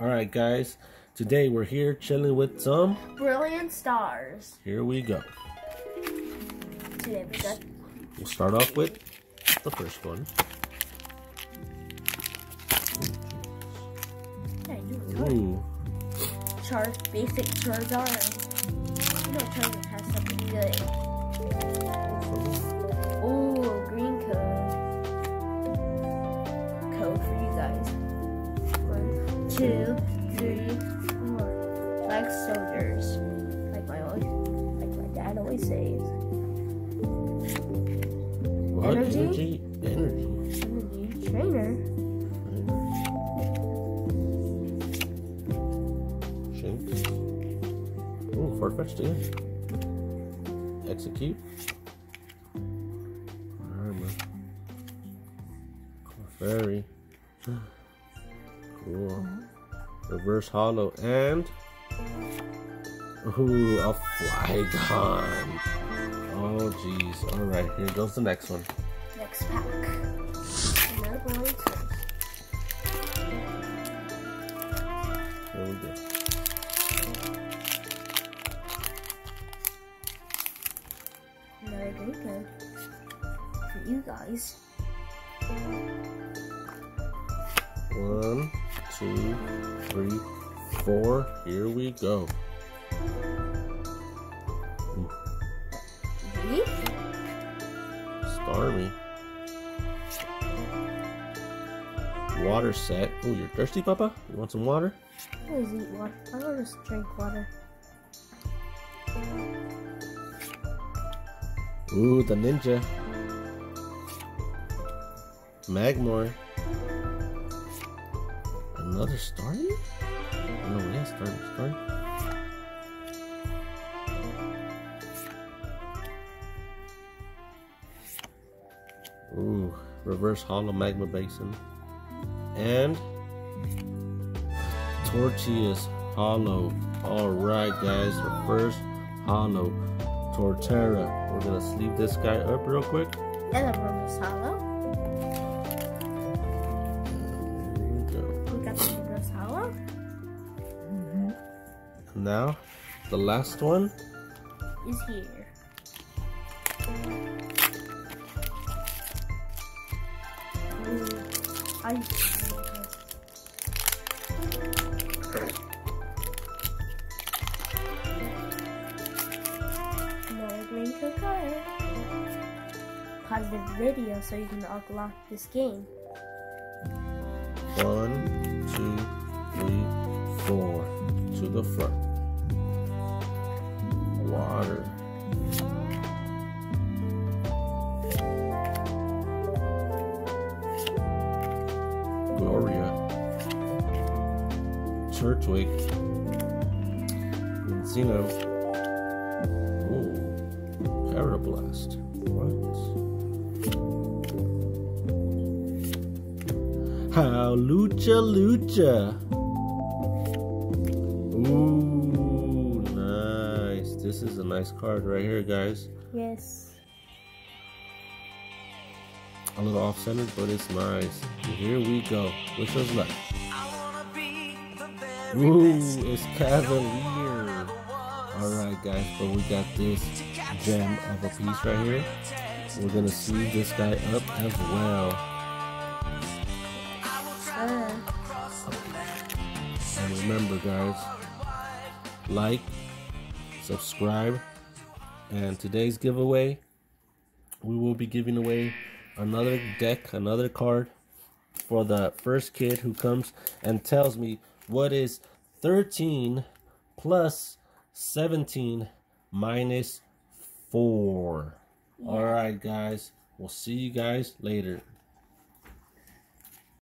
Alright guys, today we're here chilling with some Brilliant Stars. Here we go. Today we got We'll start off with the first one. yeah, you. Ooh. Char basic Charizard. You know Charizard has something good. Says. What? Energy? Energy? Energy. Energy trainer. Shinx. Ooh, Farfetch'd again. Exeggcute. Armor. Clefairy. Cool. Reverse holo and Ooh, a Flygon. Oh jeez. Alright, here goes the next one. Next pack. Another. There we go. Another code. For you guys. One, two, three, four. Here we go. Leaf? Starmie. Water set. Oh, you're thirsty, Papa? You want some water? I always eat water. I always drink water. Ooh, the ninja. Magmar. Another Starmie? No, yeah, Starmie. Starmie. Ooh, reverse holo magma basin. And Torchia's holo. Alright guys, reverse holo Torterra. We're gonna sleeve this guy up real quick. And a reverse holo. There we go. We got the reverse holo. And now, the last one. Is here. I. Pause the video so you can unlock this game. One, two, three, four. To the front. Gloria. Churchwick Zeno. Ooh. Parablast. What? Hawlucha lucha. Ooh, nice. This is a nice card right here, guys. Yes. A little off centered, but it's nice. Here we go. Wish us luck. Ooh, it's Cavalier. Alright, guys, but we got this gem of a piece right here. We're gonna sleeve this guy up as well. And remember, guys, like, subscribe, and today's giveaway, we will be giving away another deck, another card for the first kid who comes and tells me what is 13 plus 17 minus 4. All right, guys. We'll see you guys later.